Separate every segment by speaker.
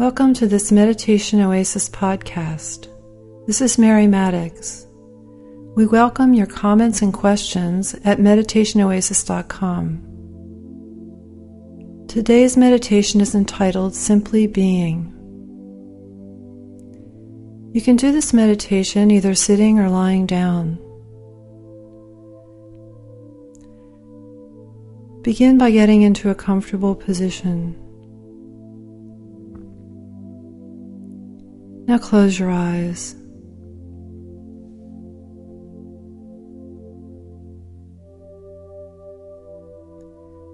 Speaker 1: Welcome to this Meditation Oasis podcast. This is Mary Maddux. We welcome your comments and questions at meditationoasis.com. Today's meditation is entitled Simply Being. You can do this meditation either sitting or lying down. Begin by getting into a comfortable position. Now close your eyes.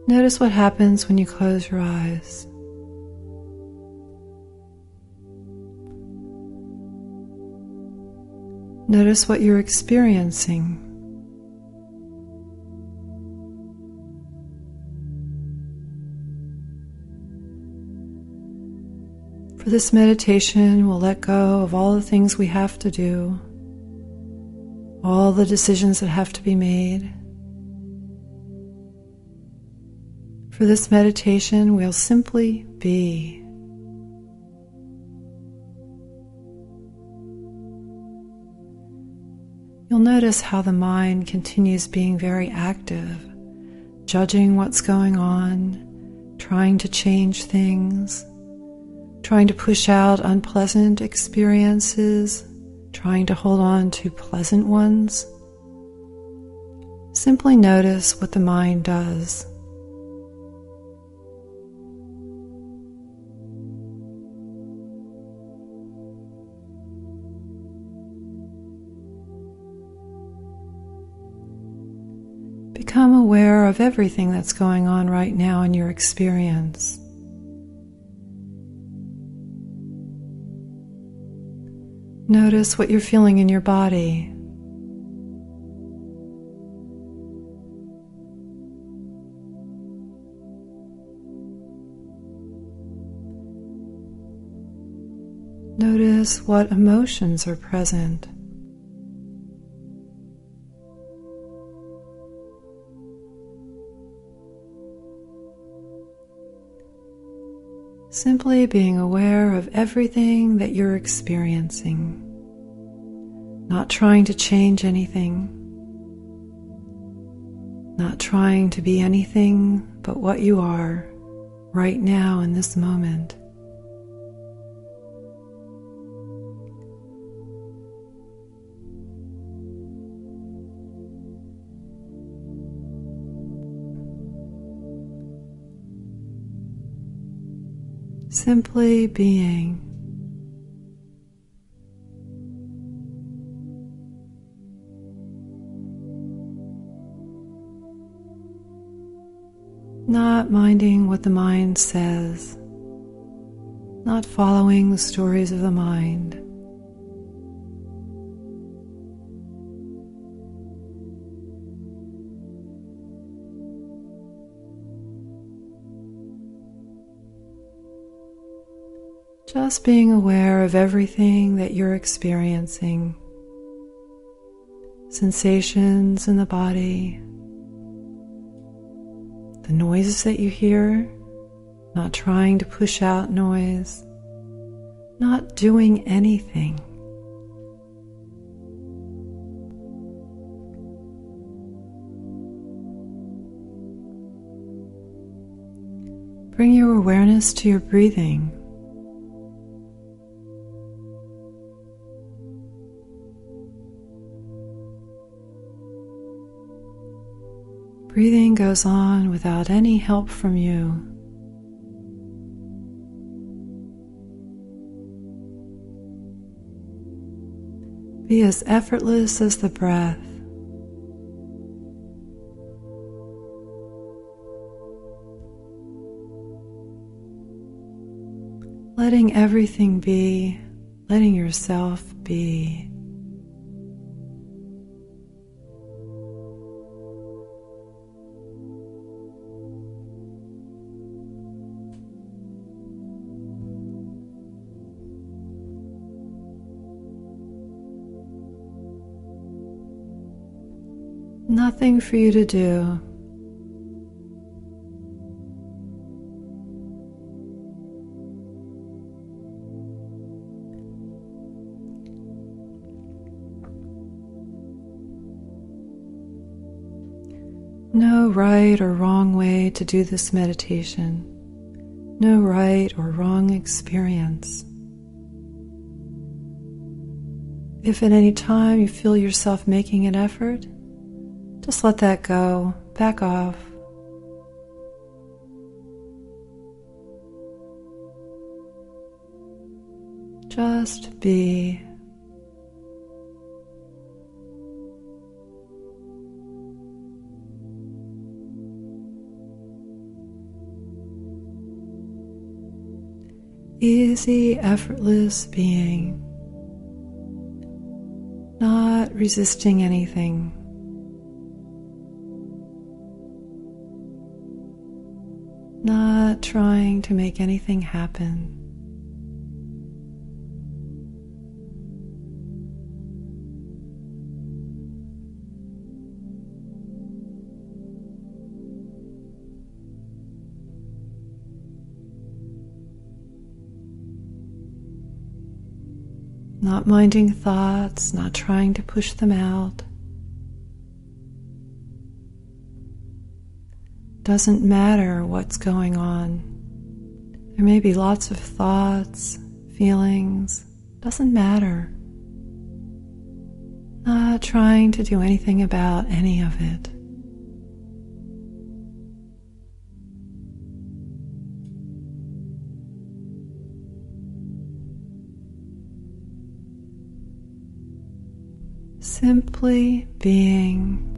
Speaker 1: Notice what happens when you close your eyes. Notice what you're experiencing. This meditation, we'll let go of all the things we have to do, all the decisions that have to be made. For this meditation, we'll simply be. You'll notice how the mind continues being very active, judging what's going on, trying to change things trying to push out unpleasant experiences, trying to hold on to pleasant ones. Simply notice what the mind does. Become aware of everything that's going on right now in your experience. Notice what you're feeling in your body. Notice what emotions are present. Simply being aware of everything that you're experiencing, not trying to change anything, not trying to be anything but what you are right now in this moment. Simply being. Not minding what the mind says, not following the stories of the mind. Just being aware of everything that you're experiencing sensations in the body, the noises that you hear, not trying to push out noise, not doing anything. Bring your awareness to your breathing. Breathing goes on without any help from you. Be as effortless as the breath. Letting everything be, letting yourself be. nothing for you to do. No right or wrong way to do this meditation. No right or wrong experience. If at any time you feel yourself making an effort, just let that go, back off. Just be. Easy, effortless being not resisting anything. Not trying to make anything happen. not minding thoughts, not trying to push them out. Doesn't matter what's going on. There may be lots of thoughts, feelings, doesn't matter. Not trying to do anything about any of it. Simply being.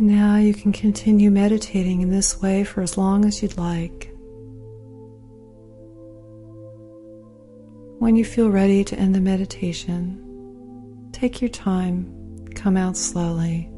Speaker 1: Now you can continue meditating in this way for as long as you'd like. When you feel ready to end the meditation, take your time, come out slowly.